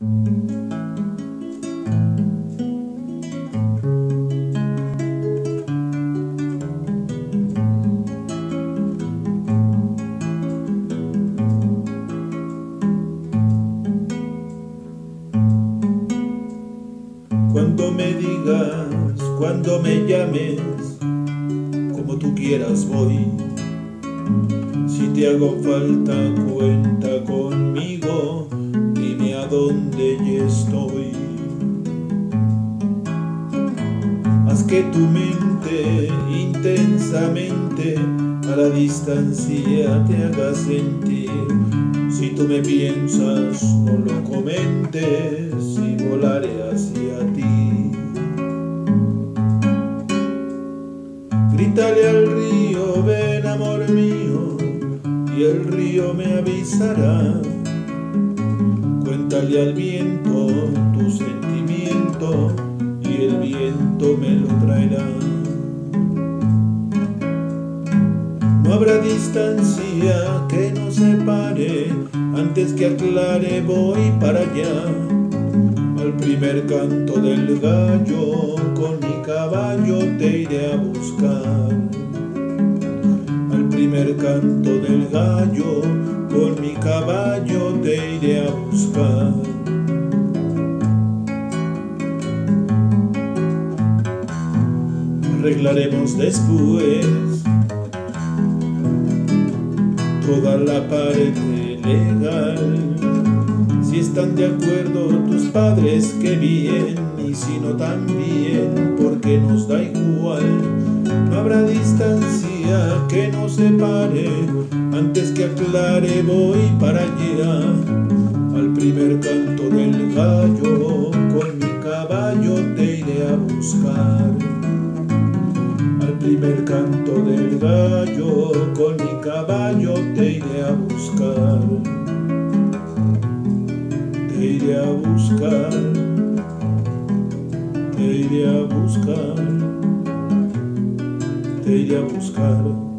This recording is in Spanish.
Cuando me digas, cuando me llames, como tú quieras voy. Si te hago falta, cuenta que tu mente intensamente a la distancia te haga sentir. Si tú me piensas, no lo comentes y volaré hacia ti. Grítale al río, ven amor mío, y el río me avisará. Cuéntale al viento tu sentimiento, el viento me lo traerá. No habrá distancia que nos separe, antes que aclare voy para allá. Al primer canto del gallo, con mi caballo te iré a buscar. Al primer canto del gallo, con mi caballo te iré a buscar. Arreglaremos después toda la pared legal. Si están de acuerdo tus padres, que bien, y si no también, porque nos da igual. No habrá distancia que nos separe, antes que aclare voy para allá. Al primer canto del gallo, con mi caballo te iré a buscar primer canto del gallo, con mi caballo te iré a buscar. Te iré a buscar, te iré a buscar, te iré a buscar.